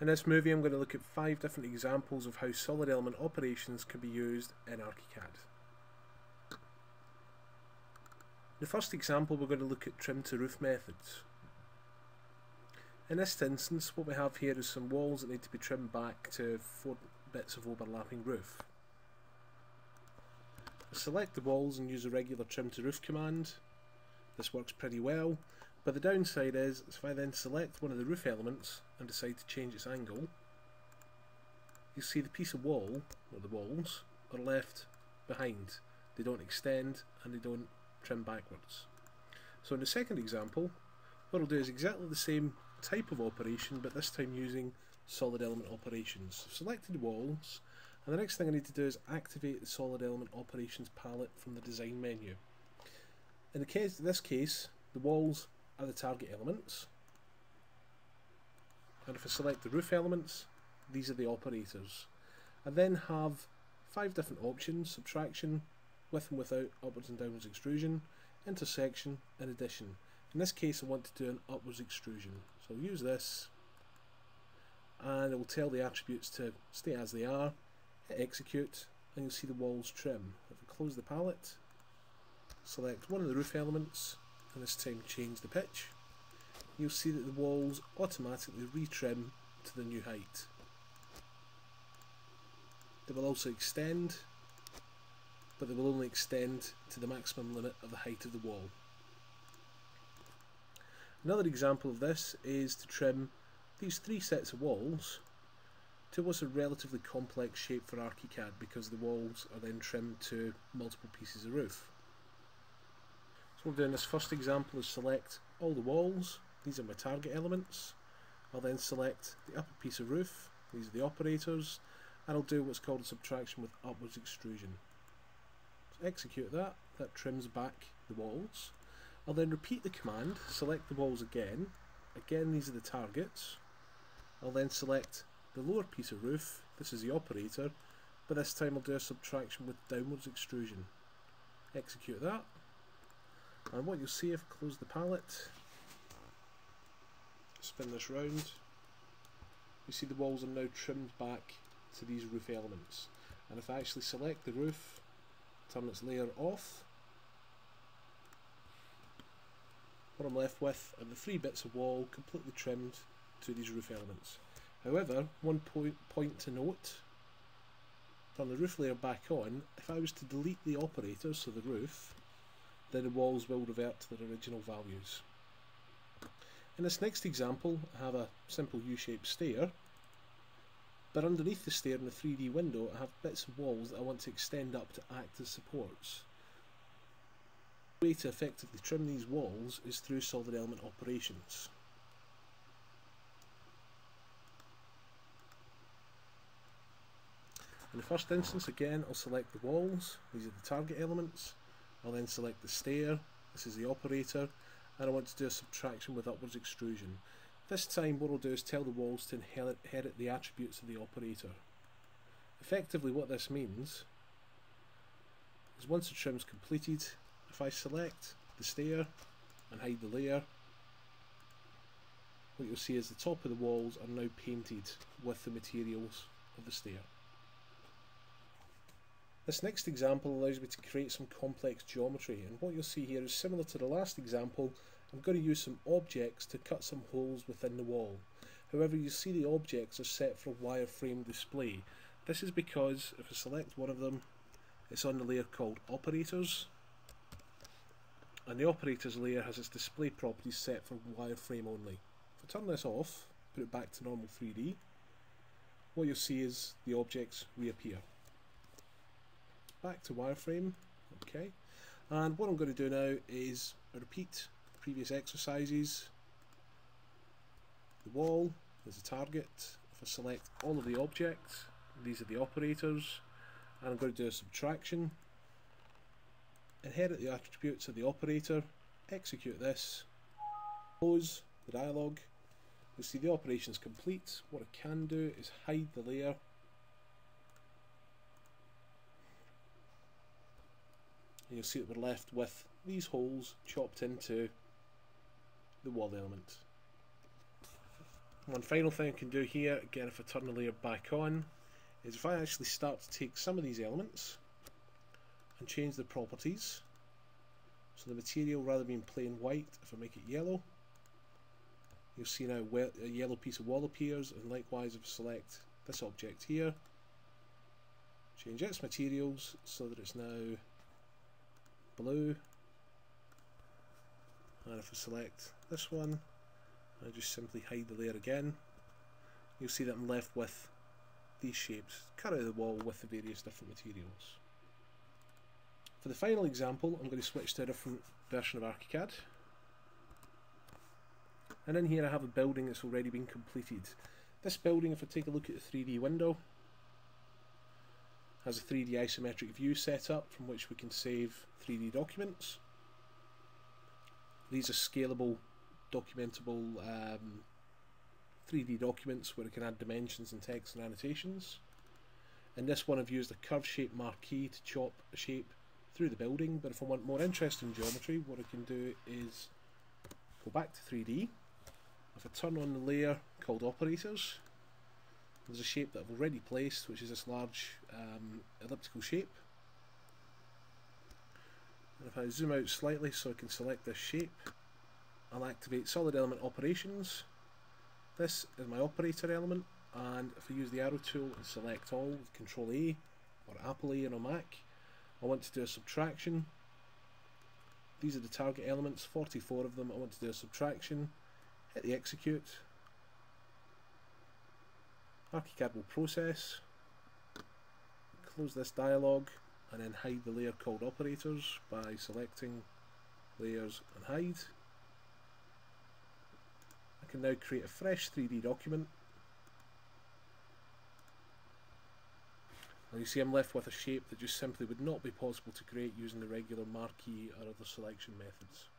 In this movie I'm going to look at five different examples of how solid element operations can be used in ArchiCAD. The first example we're going to look at trim to roof methods. In this instance what we have here is some walls that need to be trimmed back to four bits of overlapping roof. select the walls and use the regular trim to roof command. This works pretty well but the downside is if I then select one of the roof elements and decide to change its angle you see the piece of wall, or the walls, are left behind. They don't extend and they don't trim backwards. So in the second example what I'll do is exactly the same type of operation but this time using solid element operations. I've selected walls and the next thing I need to do is activate the solid element operations palette from the design menu. In the case, this case the walls are the target elements and if I select the roof elements these are the operators. I then have five different options, subtraction, with and without upwards and downwards extrusion, intersection and addition. In this case I want to do an upwards extrusion. So I'll use this and it will tell the attributes to stay as they are, hit execute and you'll see the walls trim. If I close the palette, select one of the roof elements and this time change the pitch, you'll see that the walls automatically retrim to the new height. They will also extend, but they will only extend to the maximum limit of the height of the wall. Another example of this is to trim these three sets of walls to what's a relatively complex shape for ArchiCAD because the walls are then trimmed to multiple pieces of roof. So we'll do in this first example is select all the walls, these are my target elements. I'll then select the upper piece of roof, these are the operators, and I'll do what's called a subtraction with upwards extrusion. So execute that, that trims back the walls. I'll then repeat the command, select the walls again, again these are the targets. I'll then select the lower piece of roof, this is the operator, but this time I'll do a subtraction with downwards extrusion. Execute that, and what you'll see if I close the palette, spin this round, you see the walls are now trimmed back to these roof elements. And if I actually select the roof, turn its layer off, what I'm left with are the three bits of wall completely trimmed to these roof elements. However, one point, point to note, turn the roof layer back on, if I was to delete the operator, so the roof, then the walls will revert to their original values. In this next example, I have a simple U-shaped stair, but underneath the stair in the 3D window I have bits of walls that I want to extend up to act as supports. The way to effectively trim these walls is through solid element operations. In the first instance again I'll select the walls, these are the target elements, I'll then select the stair, this is the operator, and I want to do a subtraction with upwards extrusion. This time what I'll do is tell the walls to inherit the attributes of the operator. Effectively what this means is once the trim's completed, if I select the stair and hide the layer, what you'll see is the top of the walls are now painted with the materials of the stair. This next example allows me to create some complex geometry and what you'll see here is similar to the last example I'm going to use some objects to cut some holes within the wall. However you see the objects are set for wireframe display. This is because if I select one of them it's on the layer called operators and the operators layer has its display properties set for wireframe only. If I turn this off, put it back to normal 3D, what you'll see is the objects reappear back to wireframe okay. And what I'm going to do now is repeat the previous exercises. The wall is a target if I select all of the objects these are the operators and I'm going to do a subtraction. Inherit the attributes of the operator execute this. Close the dialog you see the operation is complete. What I can do is hide the layer and you'll see that we're left with these holes chopped into the wall element. One final thing I can do here, again if I turn the layer back on, is if I actually start to take some of these elements and change the properties, so the material rather than being plain white, if I make it yellow, you'll see now a yellow piece of wall appears and likewise if I select this object here, change its materials so that it's now blue and if I select this one I just simply hide the layer again you'll see that I'm left with these shapes cut out of the wall with the various different materials. For the final example I'm going to switch to a different version of ArchiCAD and in here I have a building that's already been completed. This building if I take a look at the 3D window has a 3D isometric view set up from which we can save 3D documents. These are scalable, documentable um, 3D documents where I can add dimensions and text and annotations. In this one I've used a curve shape marquee to chop a shape through the building, but if I want more interesting geometry, what I can do is go back to 3D. If I turn on the layer called operators, there's a shape that I've already placed, which is this large um, elliptical shape. And if I zoom out slightly so I can select this shape, I'll activate solid element operations. This is my operator element, and if I use the arrow tool and select all with Control A or Apple A on a Mac, I want to do a subtraction. These are the target elements, 44 of them. I want to do a subtraction. Hit the execute. ArchiCAD will process, close this dialog, and then hide the layer called operators by selecting layers and hide. I can now create a fresh 3D document. Now you see I'm left with a shape that just simply would not be possible to create using the regular marquee or other selection methods.